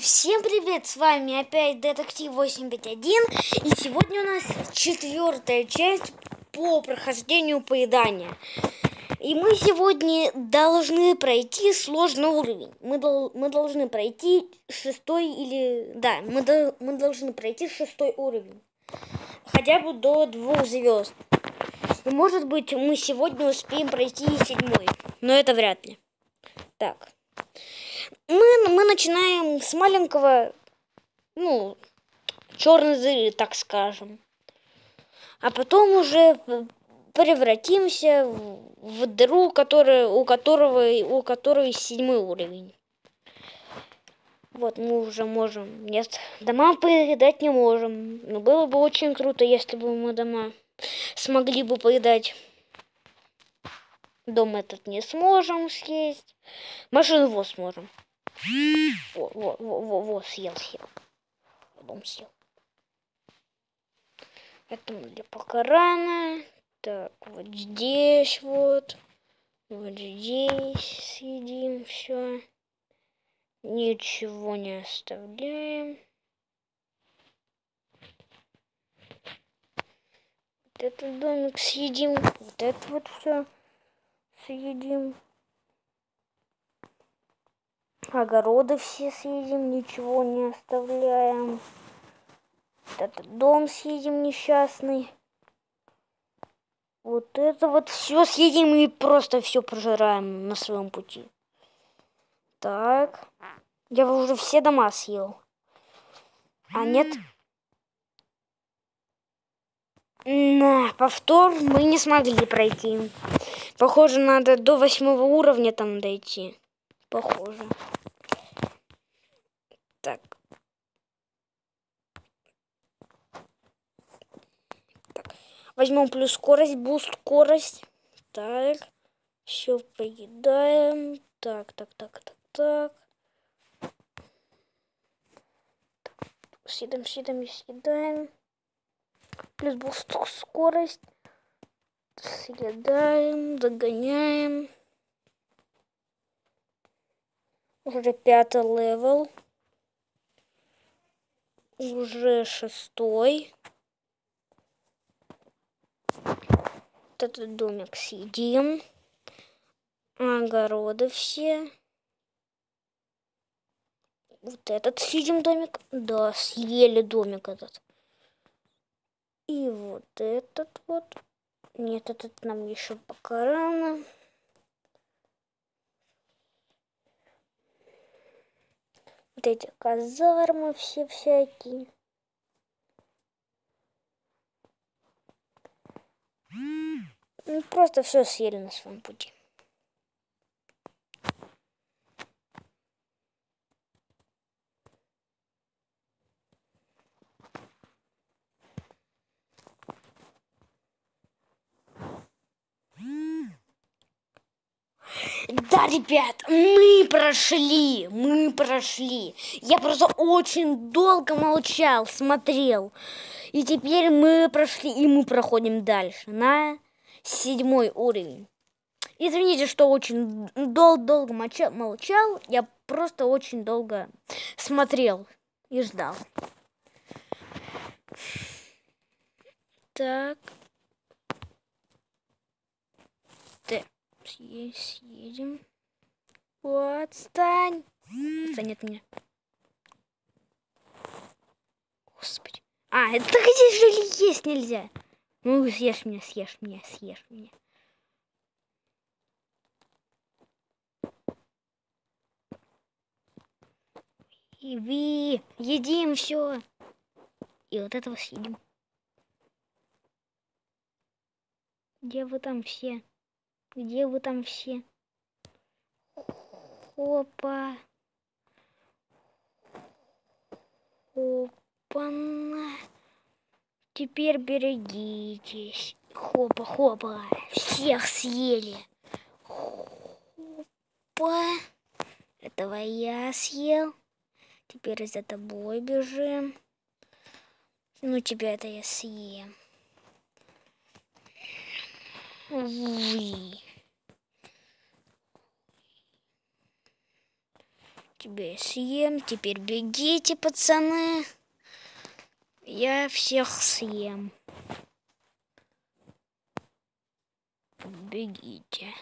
Всем привет, с вами опять Детектив 851, и сегодня у нас четвертая часть по прохождению поедания. И мы сегодня должны пройти сложный уровень. Мы, дол мы должны пройти шестой или... Да, мы, до мы должны пройти шестой уровень. Хотя бы до двух звезд. И может быть мы сегодня успеем пройти седьмой. Но это вряд ли. Так мы, мы начинаем с маленького, ну, черной дыры, так скажем. А потом уже превратимся в, дыру, которая, у которого у которой седьмой уровень. Вот, мы уже можем. Нет, дома поедать не можем. Но было бы очень круто, если бы мы дома смогли бы поедать. Дом этот не сможем съесть. Машину его сможем. Во, во, во, во, во, съел, съел. Дом съел. Это для пока рано. Так, вот здесь вот. Вот здесь съедим все. Ничего не оставляем. Вот этот домик съедим. Вот это вот все съедим. Огороды все съедим, ничего не оставляем. Этот дом съедим несчастный. Вот это вот все съедим и просто все прожираем на своем пути. Так. Я уже все дома съел. А нет? На, повтор мы не смогли пройти. Похоже, надо до восьмого уровня там дойти. Похоже. Так. так. Возьмем плюс скорость, буст скорость. Так. Все поедаем. Так, так, так, так, так. Съедаем, съедаем, съедаем. Плюс буст скорость. Съедаем, догоняем. Уже пятый level уже шестой. Вот этот домик съедим. Огороды все. Вот этот съедим домик. Да, съели домик этот. И вот этот вот. Нет, этот нам еще пока рано. вот эти казармы все всякие. Ну, просто все съели на своем пути. Да, ребят, мы прошли, мы прошли. Я просто очень долго молчал, смотрел. И теперь мы прошли, и мы проходим дальше на седьмой уровень. Извините, что очень дол долго молчал, я просто очень долго смотрел и ждал. Так. Так съедем. Вот, стань. Отстань от меня. Господи. А, это где же есть нельзя? Ну, съешь меня, съешь меня, съешь меня. И вы едим все. И вот этого съедим. Где вы там все? Где вы там все? Хопа. Хопа. Теперь берегитесь. Хопа, хопа. Всех съели. Хопа. Этого я съел. Теперь за тобой бежим. Ну, тебя это я съем. Уй. Тебе съем. Теперь бегите, пацаны. Я всех съем. Бегите.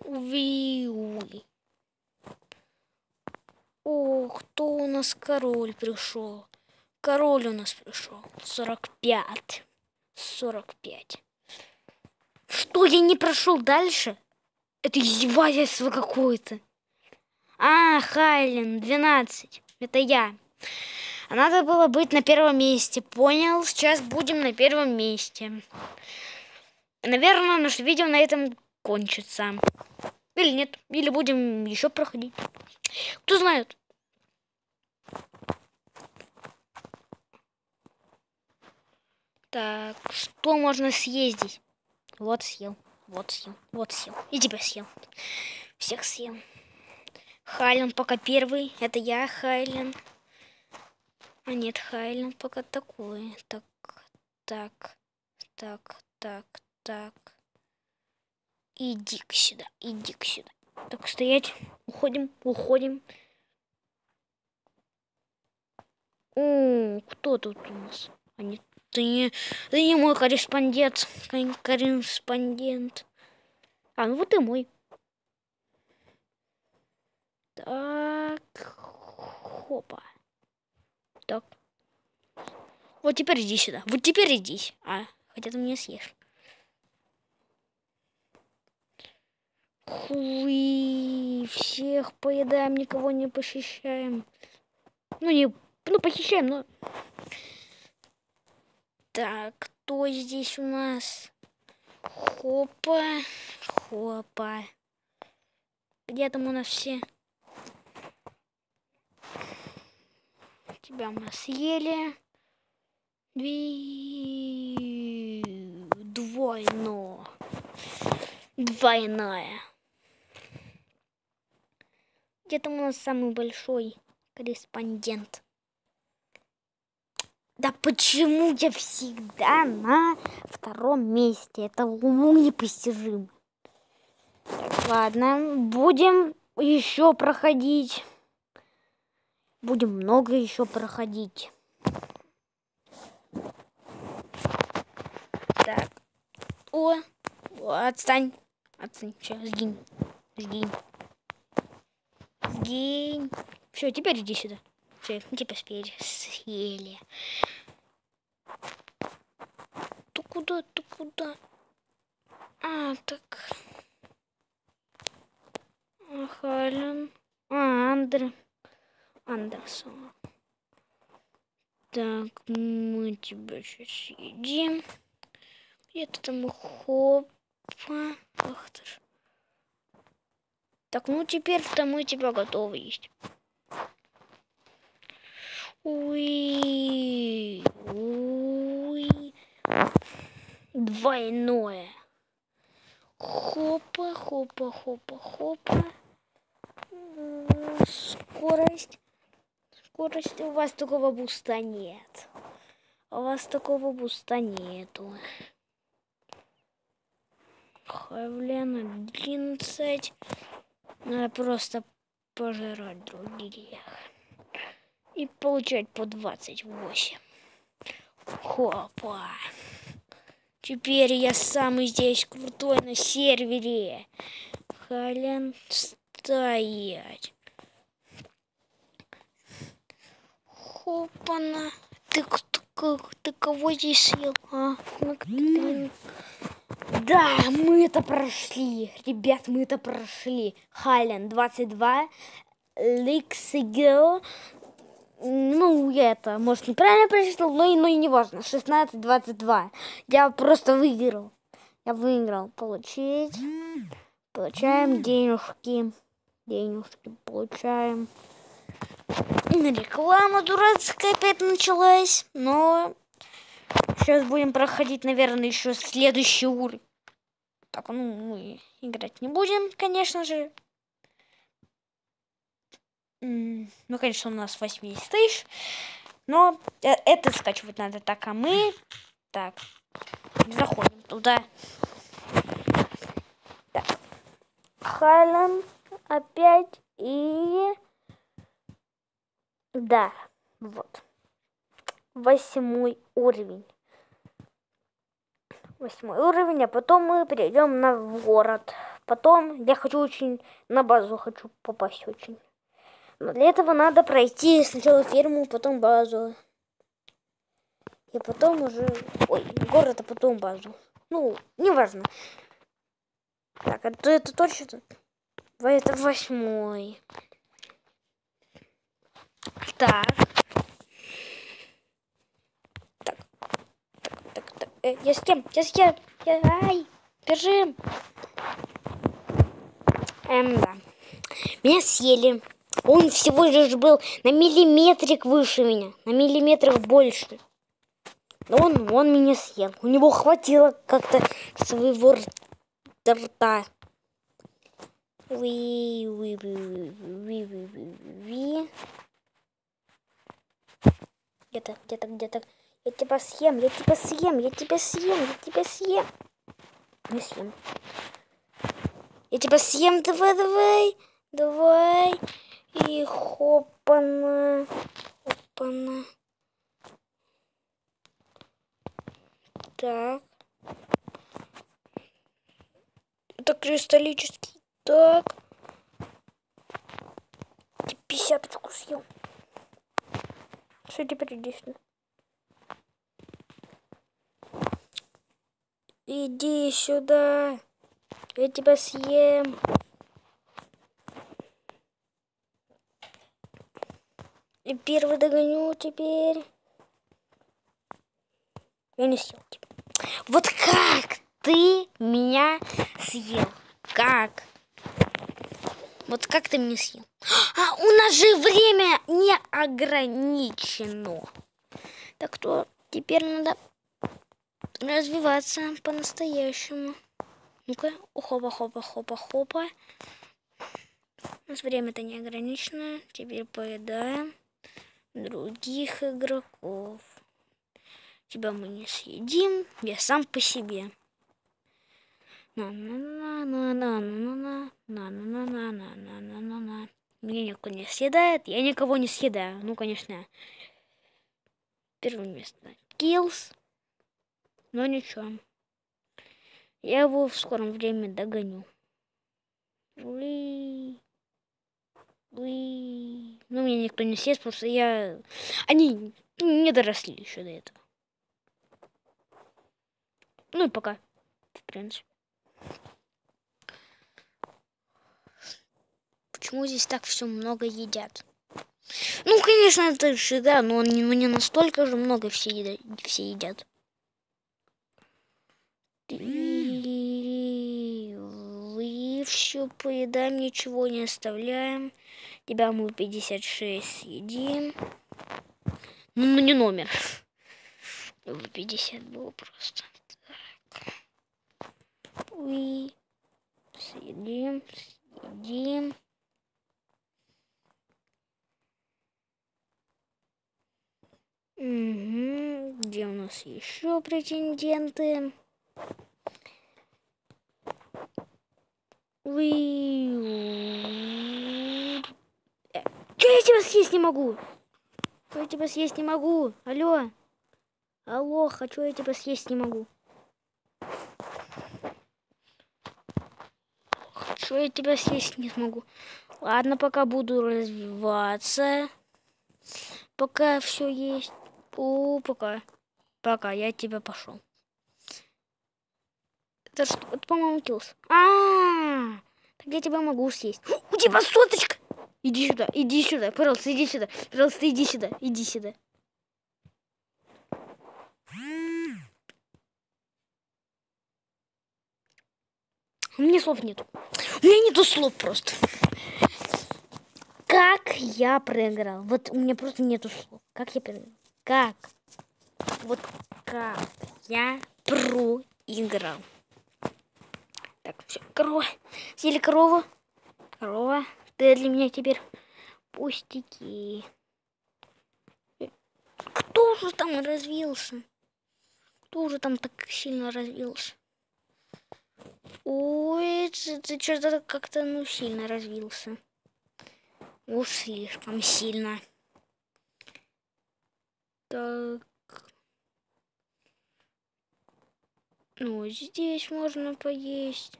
Уи-уи. О, кто у нас король пришел? Король у нас пришел. 45. 45. Что, я не прошел дальше? Это издевательство какое-то. А, Хайлен, 12. Это я. А надо было быть на первом месте. Понял? Сейчас будем на первом месте. Наверное, наше видео на этом кончится. Или нет. Или будем еще проходить. Кто знает. Так, что можно съездить? Вот съел, вот съел, вот съел. И тебя съел. Всех съел. Хайлен пока первый. Это я, Хайлен. А нет, Хайлен пока такой. Так, так, так, так, так. Иди-ка сюда, иди-ка сюда. Так, стоять. Уходим, уходим. О, кто тут у нас? Они, ты, не, ты не мой корреспондент. Корреспондент. А, ну вот и мой. Так, хопа. Так. Вот теперь иди сюда. Вот теперь иди. А, хотя ты меня съешь. Хуй, всех поедаем, никого не похищаем. Ну, не, ну, похищаем, но... Так, кто здесь у нас? Хопа, хопа. Где там у нас все? Тебя мы съели. Двойно. Двойная. Где там у нас самый большой корреспондент? Да почему я всегда на втором месте? Это уму непостижимо. Ладно, будем еще проходить. Будем много еще проходить. Так. О, отстань. Отстань. Все, сгинь. Сгинь. Сгинь. Все, теперь иди сюда. Все, типа спели. Съели. Ты куда, ты куда? А, так. Хален. А, Андре. Андерсон. Так, мы тебя сейчас съедим. Где-то там хопа. Ах ты ж. Так, ну теперь-то мы тебя готовы есть. Уи, уи. Двойное. Хопа, хопа, хопа, хопа. Скорость. Скорость. У вас такого буста нет. У вас такого буста нету. Ха, level 11. Надо просто пожирать других. И получать по 28. Хопа. Теперь я самый здесь крутой на сервере. Хален стоять. Хопана. Ты, ты, ты кого здесь съел? А? Да, мы это прошли. Ребят, мы это прошли. Хален 22. Ликсигел. Ну, я это, может, неправильно прочитал, но, но и не важно. 16-22. Я просто выиграл. Я выиграл. Получить. Получаем денежки. Денежки получаем. Реклама дурацкая опять началась. Но сейчас будем проходить, наверное, еще следующий уровень. Так, ну, мы играть не будем, конечно же. Ну, конечно, у нас 80 тысяч. Но э, это скачивать надо так, а мы... Так, заходим туда. Так. Хайлен опять И... Да, вот. Восьмой уровень. Восьмой уровень, а потом мы перейдем на город. Потом я хочу очень... На базу хочу попасть очень. Но для этого надо пройти сначала ферму, потом базу. И потом уже... Ой, город, а потом базу. Ну, неважно. Так, это, это точно... Это восьмой. Так. Так. Так, так, так. Э, я с кем? Я с кем? Я... Ай, бежим. Эм, да. Меня съели. Он всего лишь был на миллиметрик выше меня. На миллиметрах больше. Но он, он меня съел. У него хватило как-то своего рта. Ви, ви, ви, ви, ви, ви. Где-то, где-то, где-то. Я тебя съем, я тебя съем, я тебя съем, я тебя съем. Не съем. Я тебя съем, давай, давай, давай. И хопана, хопана. Так. Это кристаллический. Так. Пятьдесяточку съел. Что теперь сюда? Иди сюда. Я тебя съем. И первый догоню теперь. Я не съел тебя. Вот как ты меня съел? Как? Вот как ты меня съел? А у нас же время не ограничено. Так что теперь надо развиваться по-настоящему. Ну-ка, хопа-хопа-хопа-хопа. У нас время-то не ограничено. Теперь поедаем других игроков. Тебя мы не съедим, я сам по себе. На-на-на-на-на-на-на-на-на-на-на-на-на. Меня никто не съедает, я никого не съедаю. Ну, конечно, первое место. Киллс. Но ничего. Я его в скором времени догоню. Уи. Ну, меня никто не съест, что я... Они не доросли еще до этого. Ну и пока, в принципе. Почему здесь так все много едят? Ну, конечно, это же, да, но не, не настолько же много все, еда, все едят. И все поедаем, ничего не оставляем. Тебя мы 56 съедим. Ну, ну не номер. 50 было просто. Уи. Съедим, съедим. Угу. Где у нас еще претенденты? Уи. Че я тебя съесть не могу? Че я тебя съесть не могу? Алло. Алло, хочу я тебя съесть не могу. Что я тебя съесть не смогу? Ладно, пока буду развиваться. Пока все есть. О, пока. Пока, я тебя пошел. Это что? Это, по-моему, килс. А, -а, а, так я тебя могу съесть. У тебя соточка! Иди сюда, иди сюда, пожалуйста, иди сюда. Пожалуйста, иди сюда, иди сюда. У меня слов нету. У меня нету слов просто. Как я проиграл? Вот у меня просто нету слов. Как я проиграл? Как? Вот как я проиграл. Так, все, корова. Съели корову. Корова. Ты для меня теперь пустяки. Кто же там развился? Кто же там так сильно развился? Ой, ты, ты что-то как-то ну сильно развился. Уж слишком сильно. Так. Ну, здесь можно поесть.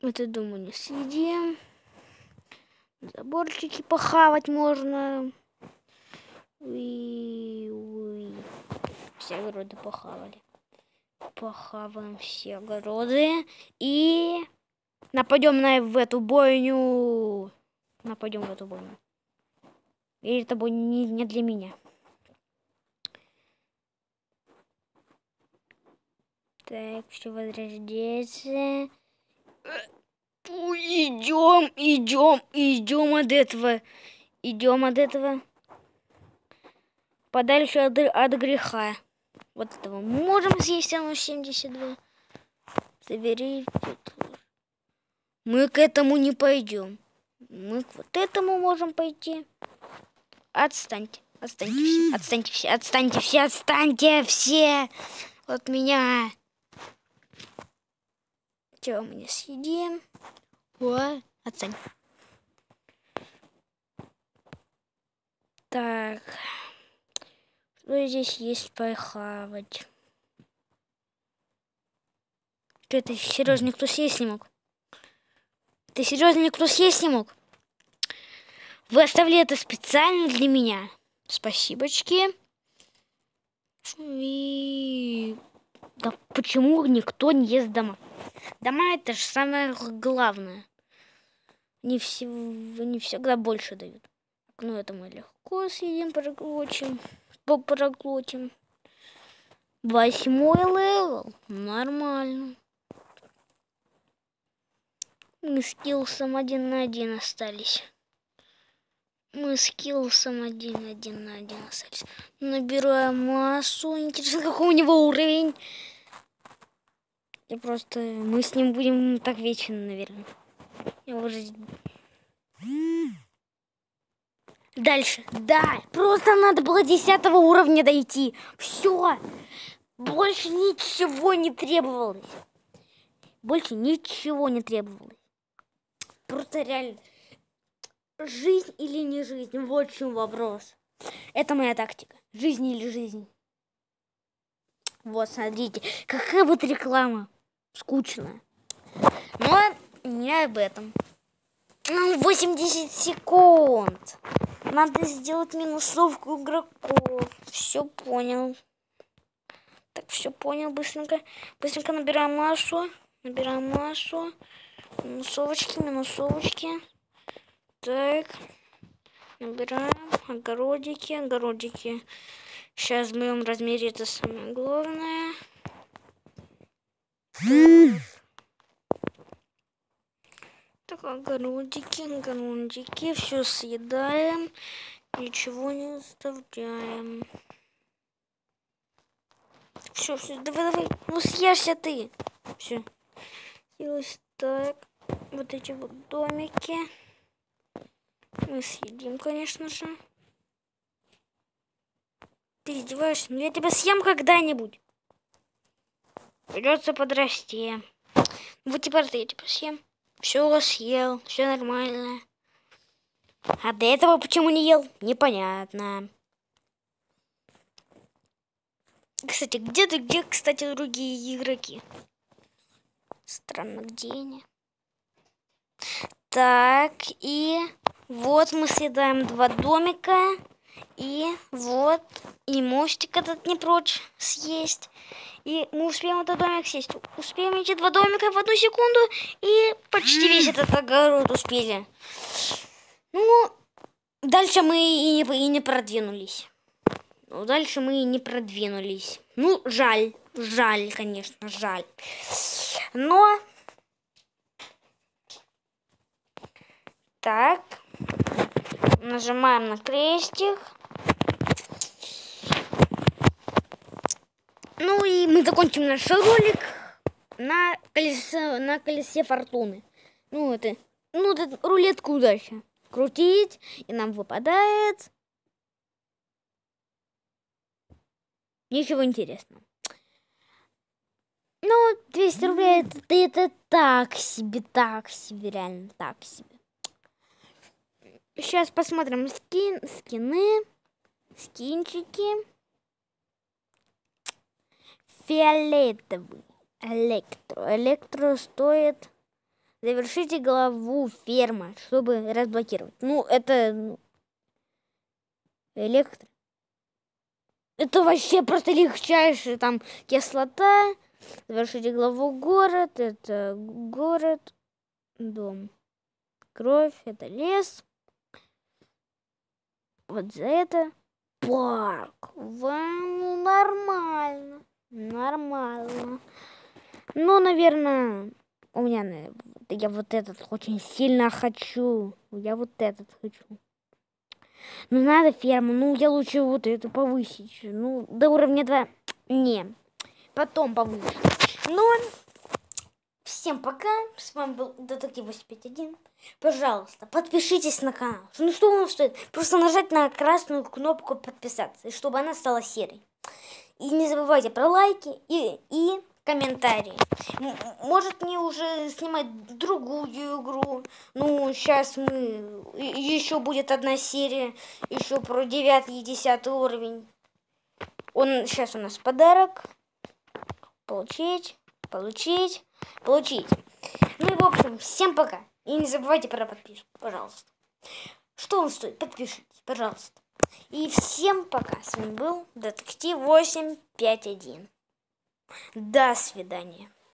Это, думаю, не съедим. Заборчики похавать можно. Уи, уи. Все огороды похавали. Похаваем все огороды. И нападем на в эту бойню. Нападем в эту бойню. И это будет не, не для меня. Так, все возрождается. Идем, идем, идем от этого. Идем от этого. Подальше от, от греха. Вот этого. Можем съесть оно 72. Забери. Мы к этому не пойдем. Мы к вот этому можем пойти. Отстаньте. Отстаньте все. Отстаньте все. Отстаньте все. Отстаньте все. От меня. Чего мы не съедим? О, отстань. Так. Что здесь есть похавать? Что это серьезно никто съесть не мог? Ты серьезно никто съесть не мог? Вы оставили это специально для меня. Спасибочки. И... Да почему никто не ест дома? Дома это же самое главное. Не, все, не всегда больше дают. Ну, это мы легко съедим, проглотим. Проглотим. Восьмой level. Нормально. Мы с Килсом один на один остались. Мы с Килсом один, один на один остались. Набираем массу. Интересно, какой у него уровень. И просто мы с ним будем так вечно, наверное. Его жизнь... Дальше. Да, просто надо было десятого уровня дойти. Все. Больше ничего не требовалось. Больше ничего не требовалось. Просто реально. Жизнь или не жизнь? Вот в чем вопрос. Это моя тактика. Жизнь или жизнь? Вот, смотрите. Какая вот реклама скучно. Но не об этом. 80 секунд. Надо сделать минусовку игроков. Все понял. Так, все понял. Быстренько. Быстренько набираем массу. Набираем массу. Минусовочки, минусовочки. Так. Набираем огородики, огородики. Сейчас в моем размере это самое главное. Так, огородики, огородики, все съедаем, ничего не оставляем. Все, все, давай, давай, ну съешься ты. Все. Съелось так. Вот эти вот домики. Мы съедим, конечно же. Ты издеваешься? Ну я тебя съем когда-нибудь. Придется подрасти. Вот теперь я тебя съем. Все съел, все нормально. А до этого почему не ел? Непонятно. Кстати, где ты, где, кстати, другие игроки? Странно, где они? Так, и вот мы съедаем два домика. И вот, и мостик этот не прочь съесть. И мы успеем этот домик сесть. Успеем эти два домика в одну секунду. И почти весь этот огород успели. Ну, дальше мы и не, и не продвинулись. Ну, дальше мы и не продвинулись. Ну, жаль. Жаль, конечно, жаль. Но... Так. Нажимаем на крестик. Ну и мы закончим наш ролик на колесе, на колесе фортуны. Ну это, ну это рулетку удачи. Крутить, и нам выпадает... Ничего интересного. Ну, 200 рублей это, это так себе, так себе, реально так себе. Сейчас посмотрим скин, скины, скинчики. Фиолетовый. Электро. Электро стоит... Завершите главу ферма, чтобы разблокировать. Ну, это... Электро. Это вообще просто легчайшая там кислота. Завершите главу город. Это город. Дом. Кровь. Это лес. Вот за это парк. Вам нормально. Нормально. Ну, наверное, у меня я вот этот очень сильно хочу. Я вот этот хочу. Ну, надо ферму. Ну, я лучше вот эту повысить. Ну, до уровня 2. Не. Потом повыше. Ну, всем пока. С вами был Детектив 851. Пожалуйста, подпишитесь на канал. Ну, что вам стоит? Просто нажать на красную кнопку подписаться, чтобы она стала серой. И не забывайте про лайки и, и комментарии. Может мне уже снимать другую игру. Ну, сейчас мы... Еще будет одна серия. Еще про 9 и 10 уровень. Он сейчас у нас подарок. Получить, получить, получить. Ну и в общем, всем пока. И не забывайте про подписку, пожалуйста. Что он стоит? Подпишитесь, пожалуйста. И всем пока. С вами был Детектив 851. До свидания.